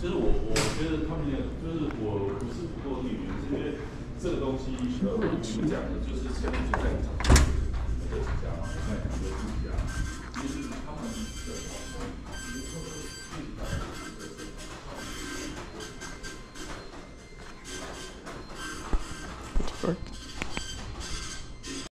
就是我我觉得他们就是我不是不够力，是因为这个东西呃，我们讲的就是像一直在讲的这个讲在讲的不一样，其实他们的讨论，其实都是最大的。Perfect.